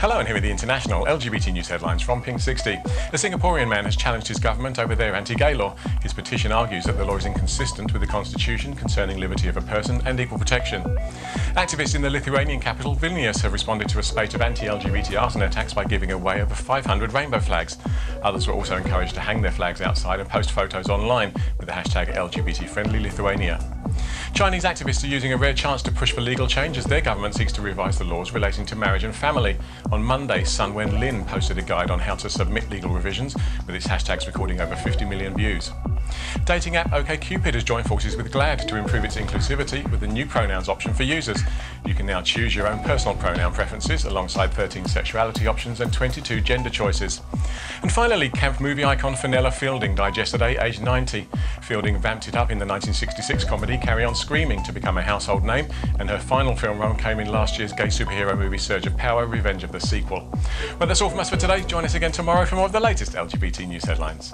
Hello, and here are the international LGBT news headlines from Pinksixty. A Singaporean man has challenged his government over their anti gay law. His petition argues that the law is inconsistent with the constitution concerning liberty of a person and equal protection. Activists in the Lithuanian capital, Vilnius, have responded to a spate of anti LGBT arson attacks by giving away over 500 rainbow flags. Others were also encouraged to hang their flags outside and post photos online with the hashtag LGBT friendly Lithuania. Chinese activists are using a rare chance to push for legal change as their government seeks to revise the laws relating to marriage and family. On Monday, Sun Wenlin posted a guide on how to submit legal revisions, with its hashtags recording over 50 million views. Dating app OkCupid has joined forces with GLAAD to improve its inclusivity with a new pronouns option for users. You can now choose your own personal pronoun preferences alongside 13 sexuality options and 22 gender choices. And finally, camp movie icon Fenella Fielding died yesterday, aged 90. Fielding vamped it up in the 1966 comedy Carry On Screaming to become a household name, and her final film role came in last year's gay superhero movie Surge of Power Revenge of the Sequel. Well, that's all from us for today. Join us again tomorrow for more of the latest LGBT news headlines.